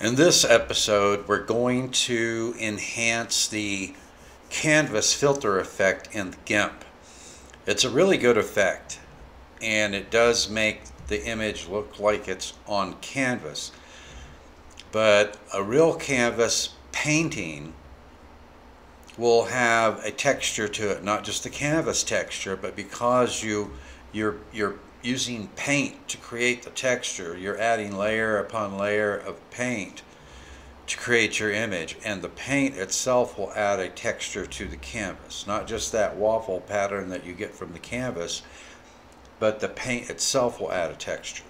In this episode, we're going to enhance the canvas filter effect in GIMP. It's a really good effect and it does make the image look like it's on canvas. But a real canvas painting will have a texture to it, not just the canvas texture, but because you you're you're using paint to create the texture. You're adding layer upon layer of paint to create your image and the paint itself will add a texture to the canvas. Not just that waffle pattern that you get from the canvas, but the paint itself will add a texture.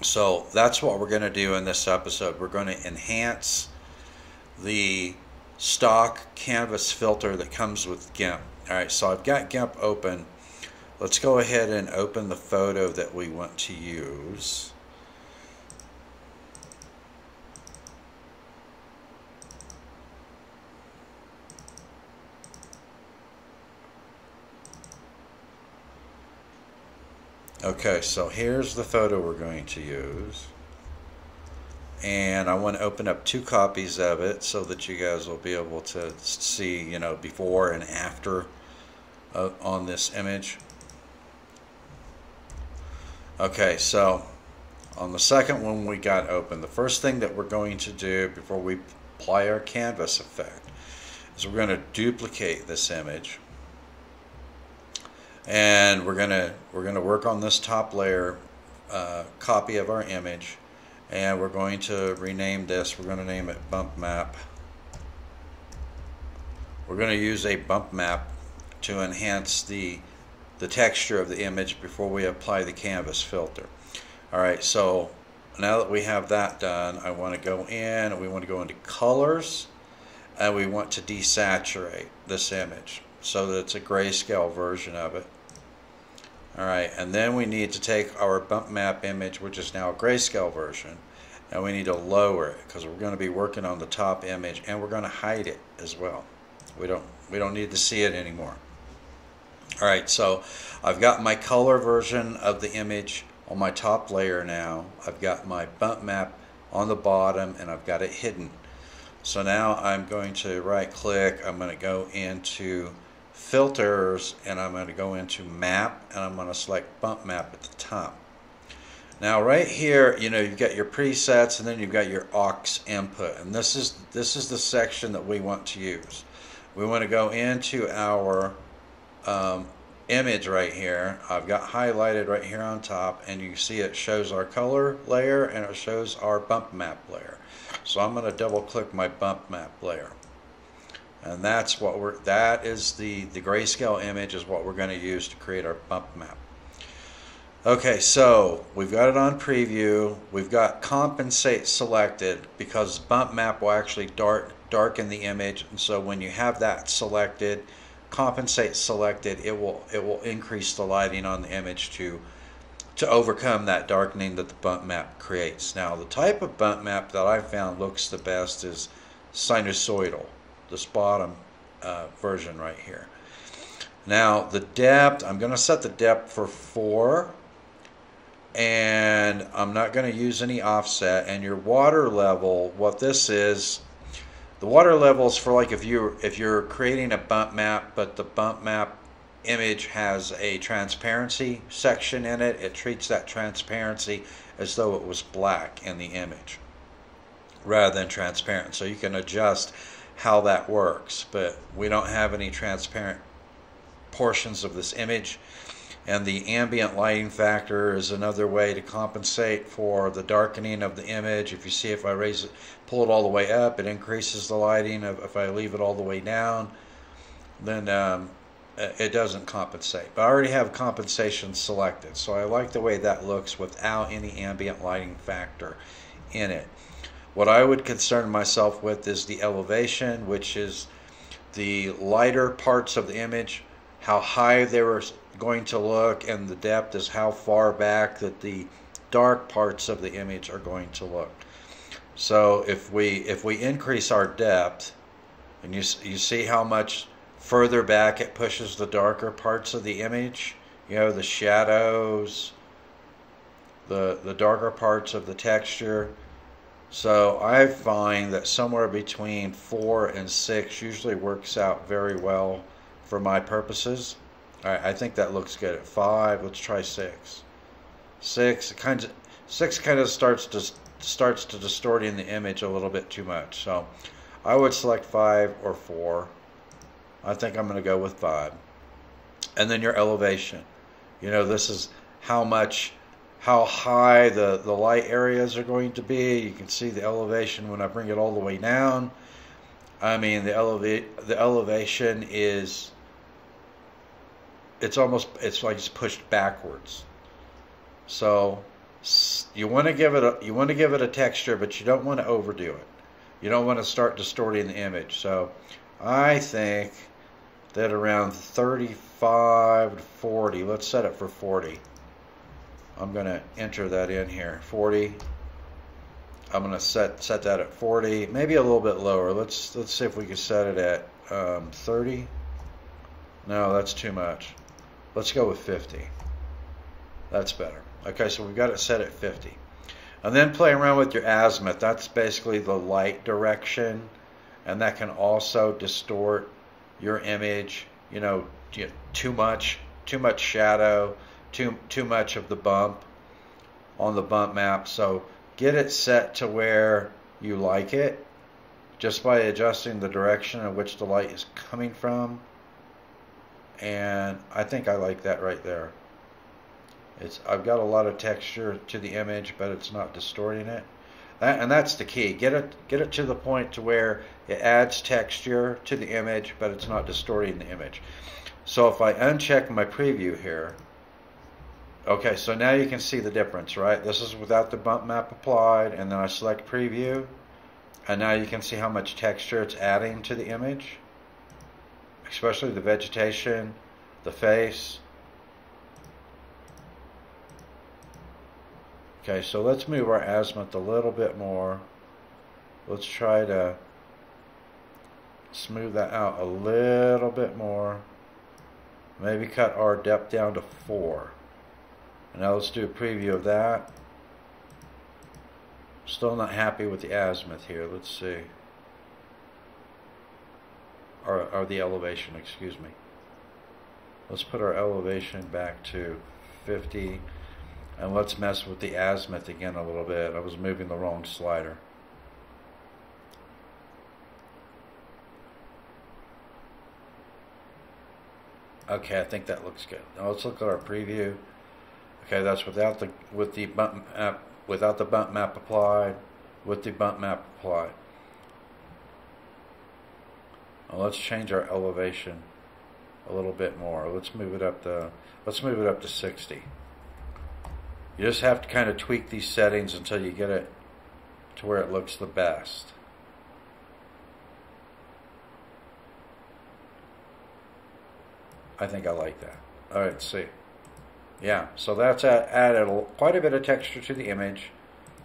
So that's what we're going to do in this episode. We're going to enhance the stock canvas filter that comes with GIMP. All right, so I've got GIMP open Let's go ahead and open the photo that we want to use. Okay, so here's the photo we're going to use. And I want to open up two copies of it so that you guys will be able to see, you know, before and after uh, on this image. Okay, so on the second one we got open, the first thing that we're going to do before we apply our canvas effect is we're going to duplicate this image. And we're going to we're going to work on this top layer uh, copy of our image. And we're going to rename this we're going to name it bump map. We're going to use a bump map to enhance the the texture of the image before we apply the canvas filter. Alright, so now that we have that done, I want to go in, we want to go into colors, and we want to desaturate this image so that it's a grayscale version of it. Alright, and then we need to take our bump map image, which is now a grayscale version, and we need to lower it because we're going to be working on the top image and we're going to hide it as well. We don't we don't need to see it anymore. All right, so I've got my color version of the image on my top layer now. I've got my bump map on the bottom and I've got it hidden. So now I'm going to right click, I'm going to go into filters and I'm going to go into map and I'm going to select bump map at the top. Now right here, you know, you've got your presets and then you've got your aux input and this is this is the section that we want to use. We want to go into our um, image right here. I've got highlighted right here on top and you see it shows our color layer and it shows our bump map layer. So I'm going to double click my bump map layer. And that's what we're that is the the grayscale image is what we're going to use to create our bump map. Okay so we've got it on preview. We've got compensate selected because bump map will actually dark darken the image. And so when you have that selected compensate selected, it will it will increase the lighting on the image to to overcome that darkening that the bump map creates. Now the type of bump map that I found looks the best is sinusoidal, this bottom uh, version right here. Now the depth, I'm going to set the depth for 4 and I'm not going to use any offset and your water level, what this is, the water levels for like if you if you're creating a bump map, but the bump map image has a transparency section in it, it treats that transparency as though it was black in the image rather than transparent. So you can adjust how that works, but we don't have any transparent portions of this image and the ambient lighting factor is another way to compensate for the darkening of the image. If you see if I raise it, pull it all the way up, it increases the lighting. If I leave it all the way down, then um, it doesn't compensate. But I already have compensation selected, so I like the way that looks without any ambient lighting factor in it. What I would concern myself with is the elevation, which is the lighter parts of the image, how high they were going to look and the depth is how far back that the dark parts of the image are going to look. So if we if we increase our depth and you you see how much further back it pushes the darker parts of the image, you know the shadows, the the darker parts of the texture. So I find that somewhere between four and six usually works out very well for my purposes. All right, I think that looks good. At five, let's try six. Six kind of six kind of starts to starts to distorting the image a little bit too much. So I would select five or four. I think I'm going to go with five. And then your elevation. You know, this is how much, how high the, the light areas are going to be. You can see the elevation when I bring it all the way down. I mean, the elevate the elevation is, it's almost, it's like it's pushed backwards. So you want to give it a, you want to give it a texture, but you don't want to overdo it. You don't want to start distorting the image. So I think that around 35 to 40, let's set it for 40. I'm going to enter that in here. 40. I'm going to set set that at 40, maybe a little bit lower. Let's let's see if we can set it at um, 30. No, that's too much. Let's go with 50. That's better. Okay, so we've got it set at 50. And then play around with your azimuth. That's basically the light direction. And that can also distort your image. You know, too much, too much shadow, too too much of the bump on the bump map. So get it set to where you like it just by adjusting the direction in which the light is coming from. And I think I like that right there. It's I've got a lot of texture to the image, but it's not distorting it. That, and that's the key. Get it get it to the point to where it adds texture to the image, but it's not distorting the image. So if I uncheck my preview here, okay, so now you can see the difference, right? This is without the bump map applied, and then I select preview, and now you can see how much texture it's adding to the image, especially the vegetation, the face, Okay, so let's move our azimuth a little bit more. Let's try to smooth that out a little bit more. Maybe cut our depth down to 4. Now let's do a preview of that. Still not happy with the azimuth here. Let's see. Or, or the elevation, excuse me. Let's put our elevation back to 50. And let's mess with the azimuth again a little bit. I was moving the wrong slider. Okay, I think that looks good. Now let's look at our preview. Okay, that's without the with the bump map without the bump map applied, with the bump map applied. Let's change our elevation a little bit more. Let's move it up to let's move it up to 60. You just have to kind of tweak these settings until you get it to where it looks the best. I think I like that. All right, see. Yeah, so that's added quite a bit of texture to the image.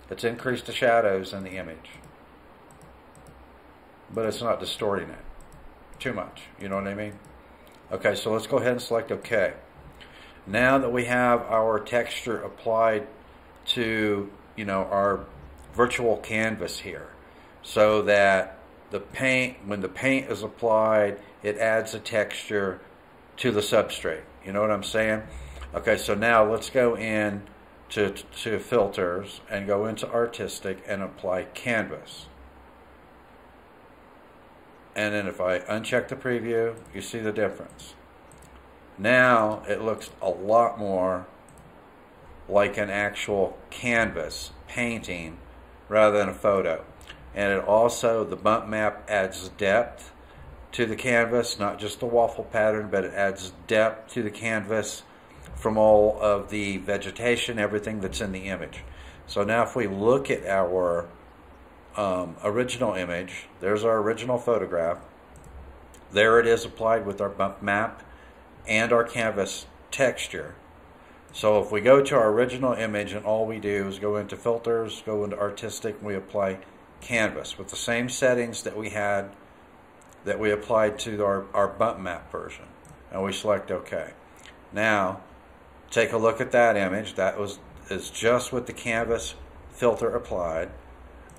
It's increased the shadows in the image. But it's not distorting it too much. You know what I mean? Okay, so let's go ahead and select OK. Now that we have our texture applied to, you know, our virtual canvas here, so that the paint, when the paint is applied, it adds a texture to the substrate. You know what I'm saying? Okay, so now let's go in to, to filters and go into artistic and apply canvas. And then if I uncheck the preview, you see the difference. Now it looks a lot more like an actual canvas painting rather than a photo. And it also, the bump map adds depth to the canvas, not just the waffle pattern, but it adds depth to the canvas from all of the vegetation, everything that's in the image. So now if we look at our um, original image, there's our original photograph. There it is applied with our bump map and our canvas texture. So if we go to our original image and all we do is go into filters, go into artistic, and we apply canvas with the same settings that we had that we applied to our, our bump map version. And we select OK. Now, take a look at that image. That was is just with the canvas filter applied.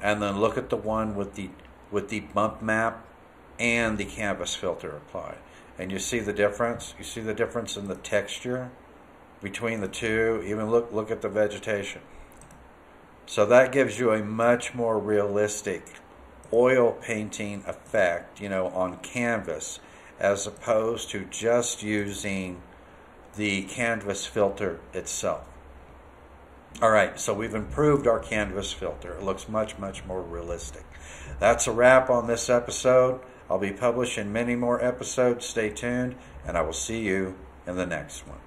And then look at the one with the with the bump map and the canvas filter applied. And you see the difference? You see the difference in the texture between the two? Even look look at the vegetation. So that gives you a much more realistic oil painting effect, you know, on canvas as opposed to just using the canvas filter itself. All right, so we've improved our canvas filter. It looks much, much more realistic. That's a wrap on this episode. I'll be publishing many more episodes. Stay tuned, and I will see you in the next one.